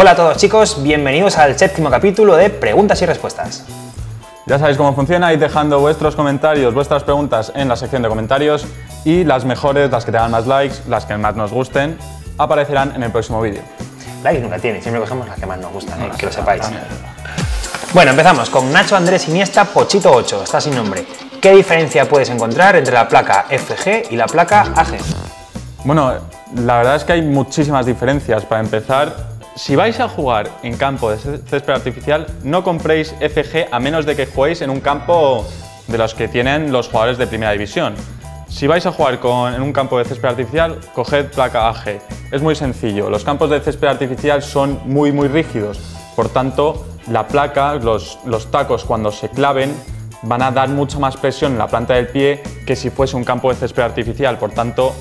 Hola a todos chicos, bienvenidos al séptimo capítulo de Preguntas y Respuestas. Ya sabéis cómo funciona, id dejando vuestros comentarios, vuestras preguntas en la sección de comentarios y las mejores, las que tengan más likes, las que más nos gusten, aparecerán en el próximo vídeo. Likes nunca tiene, siempre cogemos las que más nos gustan, ¿eh? que lo sepáis. Bueno, empezamos con Nacho Andrés Iniesta Pochito 8, está sin nombre. ¿Qué diferencia puedes encontrar entre la placa FG y la placa AG? Bueno, la verdad es que hay muchísimas diferencias. Para empezar, si vais a jugar en campo de césped artificial, no compréis FG a menos de que juguéis en un campo de los que tienen los jugadores de primera división. Si vais a jugar con, en un campo de césped artificial, coged placa AG. Es muy sencillo, los campos de césped artificial son muy muy rígidos, por tanto la placa, los, los tacos cuando se claven van a dar mucha más presión en la planta del pie que si fuese un campo de césped artificial, por tanto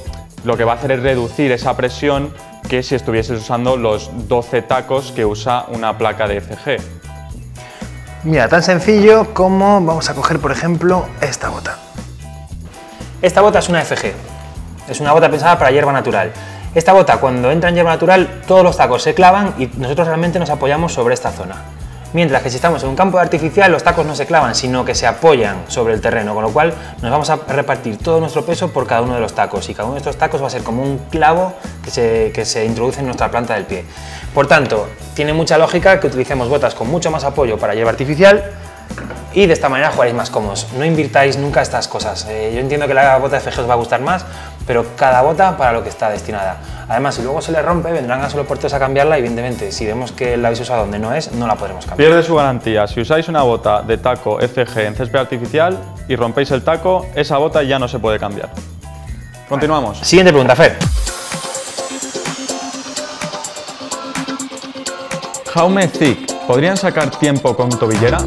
lo que va a hacer es reducir esa presión que si estuvieses usando los 12 tacos que usa una placa de FG. Mira, tan sencillo como vamos a coger por ejemplo esta bota. Esta bota es una FG, es una bota pensada para hierba natural. Esta bota cuando entra en hierba natural todos los tacos se clavan y nosotros realmente nos apoyamos sobre esta zona. Mientras que si estamos en un campo artificial los tacos no se clavan, sino que se apoyan sobre el terreno, con lo cual nos vamos a repartir todo nuestro peso por cada uno de los tacos y cada uno de estos tacos va a ser como un clavo que se, que se introduce en nuestra planta del pie. Por tanto, tiene mucha lógica que utilicemos botas con mucho más apoyo para hierba artificial y de esta manera jugaréis más cómodos. No invirtáis nunca estas cosas. Eh, yo entiendo que la bota de FG os va a gustar más, pero cada bota para lo que está destinada. Además, si luego se le rompe, vendrán a solo porteros a cambiarla y evidentemente, si vemos que la habéis usado donde no es, no la podremos cambiar. Pierde su garantía. Si usáis una bota de taco FG en césped artificial y rompéis el taco, esa bota ya no se puede cambiar. Continuamos. Siguiente pregunta, Fer. Jaume Zick, ¿podrían sacar tiempo con tobillera?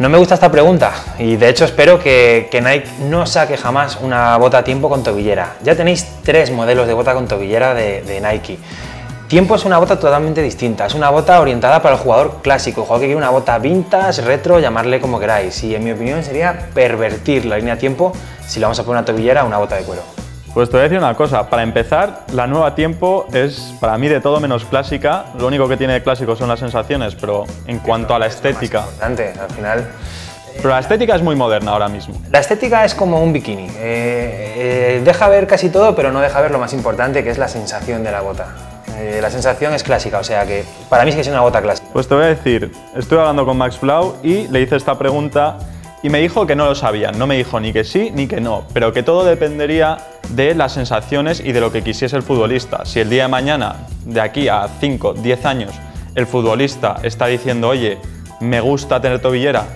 No me gusta esta pregunta y de hecho espero que, Nike no saque jamás una bota a tiempo con tobillera. Ya tenéis tres modelos de bota con tobillera de, Nike. Tiempo es una bota totalmente distinta, es una bota orientada para el jugador clásico, el jugador que quiere una bota vintage, retro, llamarle como queráis. Y en mi opinión sería pervertir la línea tiempo si le vamos a poner una tobillera a una bota de cuero. Pues te voy a decir una cosa, para empezar, la nueva Tiempo es para mí de todo menos clásica, lo único que tiene de clásico son las sensaciones, pero en cuanto a la estética... al final... Pero la estética es muy moderna ahora mismo. La estética es como un bikini, eh, eh, deja ver casi todo, pero no deja ver lo más importante, que es la sensación de la bota. Eh, la sensación es clásica, o sea que para mí es que es una bota clásica. Pues te voy a decir, estuve hablando con Max Blau y le hice esta pregunta y me dijo que no lo sabía, no me dijo ni que sí ni que no, pero que todo dependería de las sensaciones y de lo que quisiese el futbolista. Si el día de mañana, de aquí a 5, 10 años, el futbolista está diciendo, oye, me gusta tener tobillera,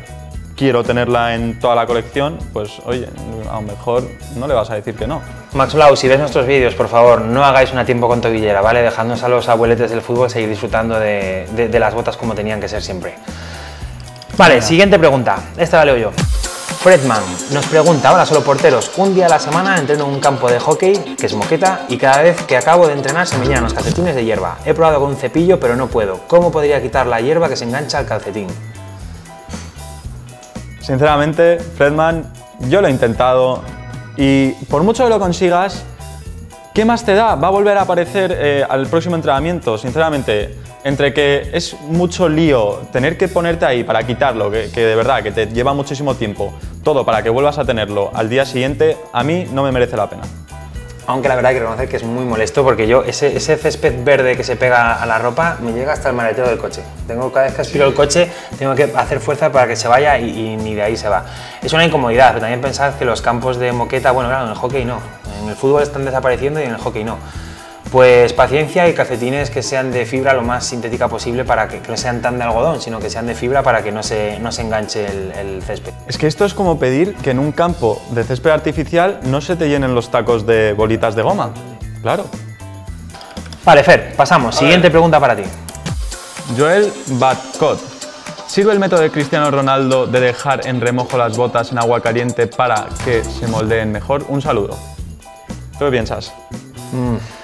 quiero tenerla en toda la colección, pues oye, a lo mejor no le vas a decir que no. Max si ves nuestros vídeos, por favor, no hagáis una tiempo con tobillera, ¿vale? Dejadnos a los abueletes del fútbol seguir disfrutando de, de las botas como tenían que ser siempre. Vale, siguiente pregunta. Esta la leo yo. Fredman nos pregunta, ahora solo porteros, un día a la semana entreno en un campo de hockey, que es moqueta, y cada vez que acabo de entrenar se me llenan los calcetines de hierba. He probado con un cepillo, pero no puedo. ¿Cómo podría quitar la hierba que se engancha al calcetín? Sinceramente, Fredman, yo lo he intentado y por mucho que lo consigas, ¿qué más te da? Va a volver a aparecer eh, al próximo entrenamiento. Sinceramente, entre que es mucho lío tener que ponerte ahí para quitarlo, que, de verdad, que te lleva muchísimo tiempo, todo para que vuelvas a tenerlo al día siguiente, a mí no me merece la pena. Aunque la verdad hay que reconocer que es muy molesto porque yo ese, césped verde que se pega a la ropa me llega hasta el maletero del coche. Tengo cada vez que aspiro el coche tengo que hacer fuerza para que se vaya y, ni de ahí se va. Es una incomodidad, pero también pensad que los campos de moqueta, bueno claro, en el hockey no. En el fútbol están desapareciendo y en el hockey no. Pues paciencia y calcetines que sean de fibra lo más sintética posible para que, no sean tan de algodón, sino que sean de fibra para que no se, no se enganche el, césped. Es que esto es como pedir que en un campo de césped artificial no se te llenen los tacos de bolitas de goma. Claro. Vale, Fer, pasamos. Siguiente pregunta para ti. Joel Batcott. ¿Sirve el método de Cristiano Ronaldo de dejar en remojo las botas en agua caliente para que se moldeen mejor? Un saludo. ¿Tú qué piensas? Mm.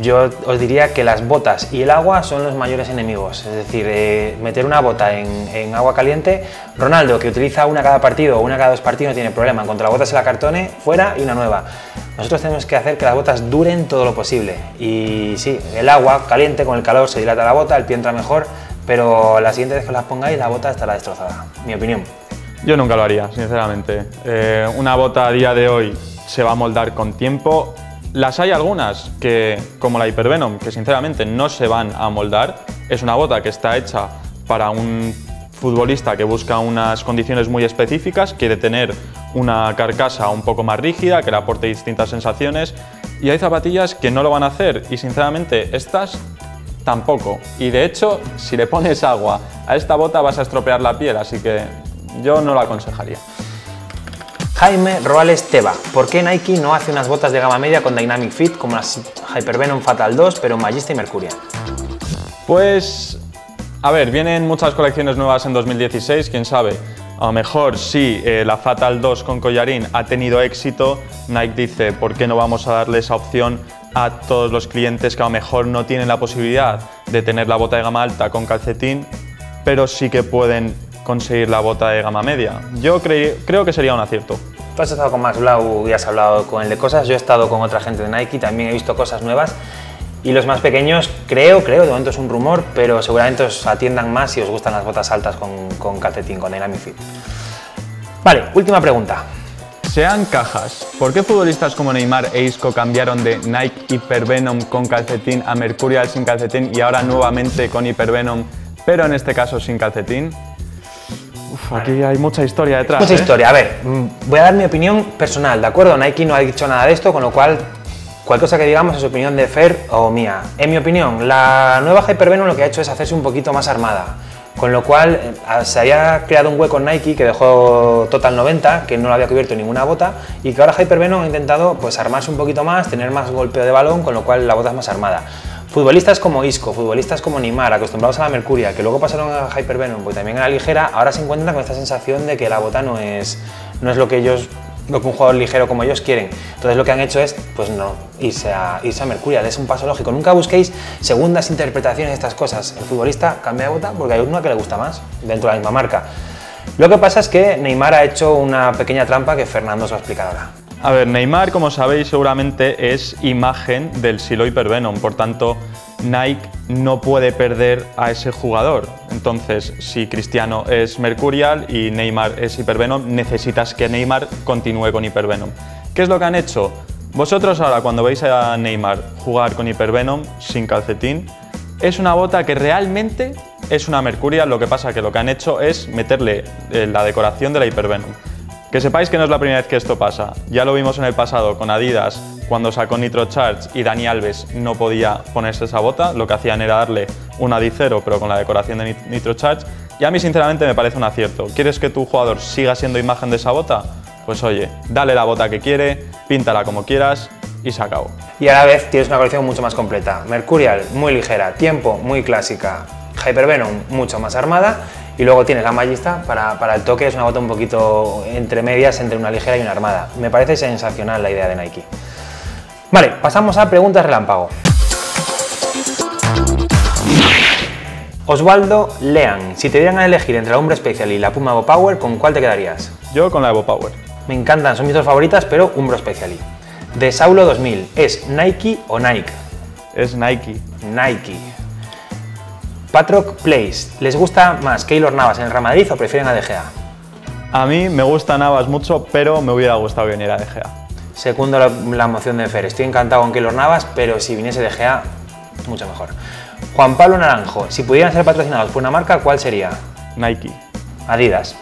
Yo os diría que las botas y el agua son los mayores enemigos. Es decir, eh, meter una bota en, agua caliente, Ronaldo, que utiliza una cada partido o una cada dos partidos, no tiene problema. En cuanto la bota se la cartone, fuera y una nueva. Nosotros tenemos que hacer que las botas duren todo lo posible. Y sí, el agua caliente con el calor se dilata la bota, el pie entra mejor, pero la siguiente vez que las pongáis la bota estará destrozada. Mi opinión. Yo nunca lo haría, sinceramente. Eh, una bota a día de hoy se va a moldar con tiempo las hay algunas que, como la Hypervenom, que sinceramente no se van a moldar. Es una bota que está hecha para un futbolista que busca unas condiciones muy específicas, quiere tener una carcasa un poco más rígida, que le aporte distintas sensaciones. Y hay zapatillas que no lo van a hacer y sinceramente estas tampoco. Y de hecho, si le pones agua a esta bota vas a estropear la piel, así que yo no la aconsejaría. Jaime Roales Teba. ¿Por qué Nike no hace unas botas de gama media con Dynamic Fit como las Hypervenom Fatal 2, pero Magista y Mercurial? Pues, a ver, vienen muchas colecciones nuevas en 2016, quién sabe. A lo mejor si eh, la Fatal 2 con collarín ha tenido éxito, Nike dice, ¿por qué no vamos a darle esa opción a todos los clientes que a lo mejor no tienen la posibilidad de tener la bota de gama alta con calcetín, pero sí que pueden conseguir la bota de gama media? Yo creo que sería un acierto. Tú has estado con Max Blau y has hablado con él de cosas, yo he estado con otra gente de Nike, también he visto cosas nuevas y los más pequeños, creo, creo, de momento es un rumor, pero seguramente os atiendan más si os gustan las botas altas con, calcetín, con Dynamic Fit. Vale, última pregunta. Sean cajas. ¿Por qué futbolistas como Neymar e Isco cambiaron de Nike Hypervenom con calcetín a Mercurial sin calcetín y ahora nuevamente con Hypervenom, pero en este caso sin calcetín? Aquí hay mucha historia detrás. Mucha ¿eh? historia. A ver, mm, voy a dar mi opinión personal, ¿de acuerdo? Nike no ha dicho nada de esto, con lo cual cualquier cosa que digamos es opinión de Fer o mía. En mi opinión, la nueva Hypervenom lo que ha hecho es hacerse un poquito más armada. Con lo cual eh, se había creado un hueco en Nike que dejó Total 90, que no lo había cubierto ninguna bota, y que ahora Hypervenom ha intentado pues, armarse un poquito más, tener más golpeo de balón, con lo cual la bota es más armada. Futbolistas como Isco, futbolistas como Neymar, acostumbrados a la Mercuria, que luego pasaron a Hypervenom, pues también a la ligera, ahora se encuentran con esta sensación de que la bota no es, no es lo que ellos lo que un jugador ligero como ellos quieren. Entonces lo que han hecho es, pues no, irse a, irse a Mercurial, es un paso lógico. Nunca busquéis segundas interpretaciones de estas cosas. El futbolista cambia de bota porque hay uno que le gusta más, dentro de la misma marca. Lo que pasa es que Neymar ha hecho una pequeña trampa que Fernando os va a explicar ahora. A ver, Neymar, como sabéis, seguramente es imagen del Silo Hypervenom, por tanto, Nike no puede perder a ese jugador. Entonces, si Cristiano es Mercurial y Neymar es Hypervenom, necesitas que Neymar continúe con Hypervenom. ¿Qué es lo que han hecho? Vosotros ahora, cuando veis a Neymar jugar con Hypervenom sin calcetín, es una bota que realmente es una Mercurial, lo que pasa que lo que han hecho es meterle eh, la decoración de la Hypervenom. Que sepáis que no es la primera vez que esto pasa. Ya lo vimos en el pasado con Adidas cuando sacó Nitro Charge y Dani Alves no podía ponerse esa bota. Lo que hacían era darle un Adicero pero con la decoración de Nitro Charge. Y a mí sinceramente me parece un acierto. ¿Quieres que tu jugador siga siendo imagen de esa bota? Pues oye, dale la bota que quiere, píntala como quieras y se acabó. Y a la vez tienes una colección mucho más completa. Mercurial, muy ligera, tiempo, muy clásica. Hypervenom, mucho más armada y luego tienes la mallista para, para, el toque, es una bota un poquito entre medias entre una ligera y una armada. Me parece sensacional la idea de Nike. Vale, pasamos a preguntas relámpago. Osvaldo Lean, si te dieran a elegir entre la Umbro Special y la Puma Evo Power, ¿con cuál te quedarías? Yo con la Evo Power. Me encantan, son mis dos favoritas, pero Umbro Special. De Saulo 2000, ¿es Nike o Nike? Es Nike. Nike. Patrock Place, ¿les gusta más Keylor Navas en el Real Madrid o prefieren a De Gea? A mí me gusta Navas mucho, pero me hubiera gustado venir a De Gea. Segundo la, la moción de Fer, estoy encantado con Keylor Navas, pero si viniese De Gea, mucho mejor. Juan Pablo Naranjo, si pudieran ser patrocinados por una marca, ¿cuál sería? Nike. Adidas.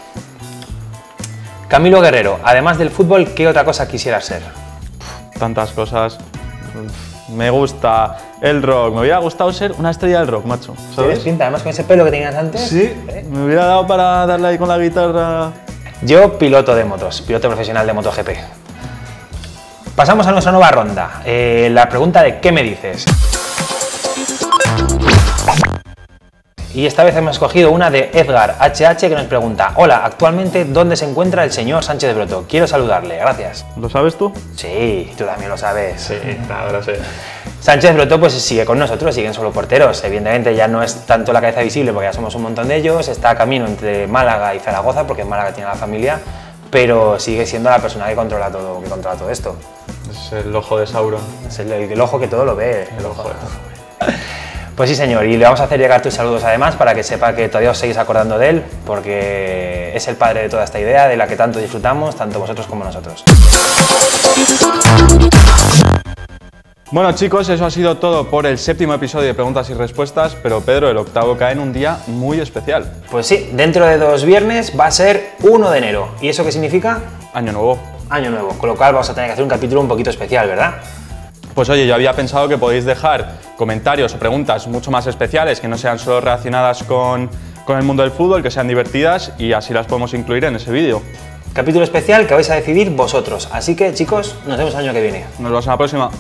Camilo Guerrero, además del fútbol, ¿qué otra cosa quisiera ser? Tantas cosas me gusta el rock. Me hubiera gustado ser una estrella del rock, macho. ¿Sabes? pinta, además con ese pelo que tenías antes. Sí, ¿eh? me hubiera dado para darle ahí con la guitarra. Yo, piloto de motos, piloto profesional de MotoGP. Pasamos a nuestra nueva ronda. Eh, la pregunta de ¿qué me dices? Y esta vez hemos escogido una de Edgar HH que nos pregunta, hola, actualmente ¿dónde se encuentra el señor Sánchez de Broto? Quiero saludarle, gracias. ¿Lo sabes tú? Sí, tú también lo sabes. Sí, claro, lo sé. Sánchez Broto pues sigue con nosotros, siguen solo porteros. Evidentemente ya no es tanto la cabeza visible porque ya somos un montón de ellos, está a camino entre Málaga y Zaragoza porque en Málaga tiene la familia, pero sigue siendo la persona que controla todo, que controla todo esto. Es el ojo de Sauron. Es el, el ojo que todo lo ve. El ojo de- Pues sí, señor, y le vamos a hacer llegar tus saludos además para que sepa que todavía os seguís acordando de él, porque es el padre de toda esta idea, de la que tanto disfrutamos, tanto vosotros como nosotros. Bueno chicos, eso ha sido todo por el séptimo episodio de Preguntas y Respuestas, pero Pedro, el octavo cae en un día muy especial. Pues sí, dentro de dos viernes va a ser 1 de enero. ¿Y eso qué significa? Año nuevo. Año nuevo, con lo cual vamos a tener que hacer un capítulo un poquito especial, ¿verdad? Pues oye, yo había pensado que podéis dejar comentarios o preguntas mucho más especiales, que no sean solo relacionadas con, con el mundo del fútbol, que sean divertidas y así las podemos incluir en ese vídeo. Capítulo especial que vais a decidir vosotros. Así que chicos, nos vemos el año que viene. Nos vemos en la próxima.